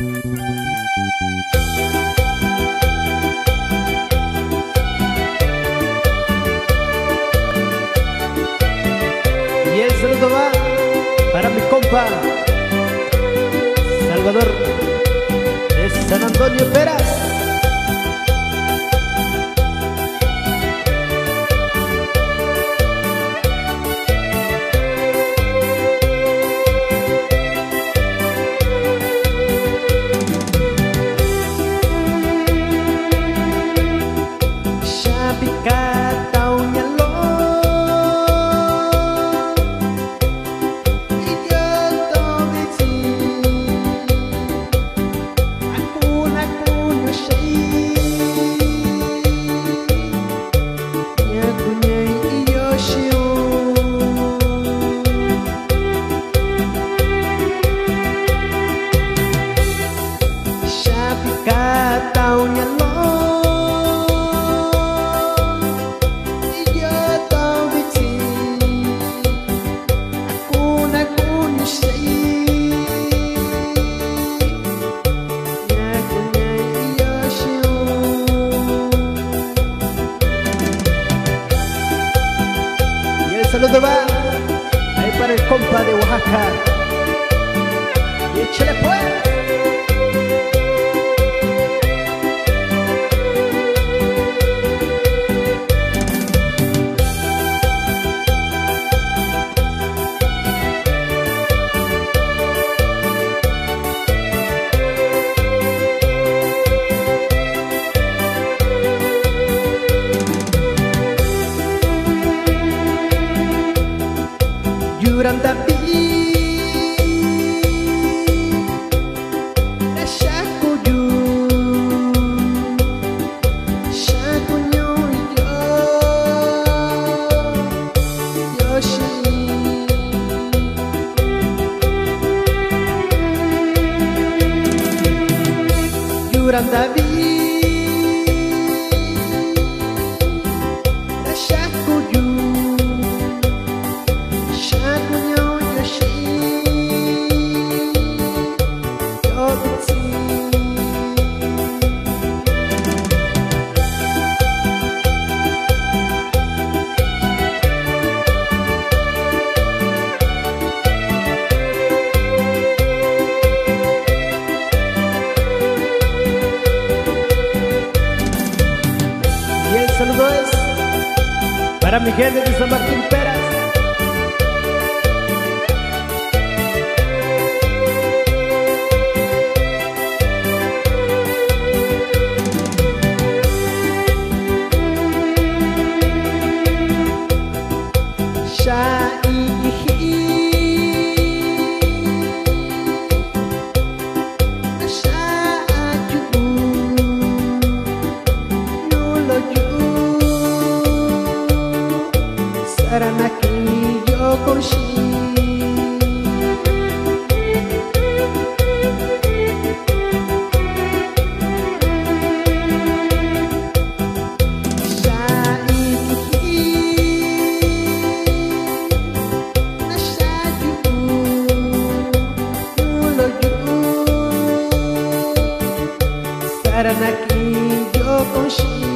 Y el saludo va para mi compa Salvador de San Antonio Peras. Saludo va ahí para el compa de Oaxaca. Y échale pues. duras da vida. para mi gente de São Martín Peras ocean.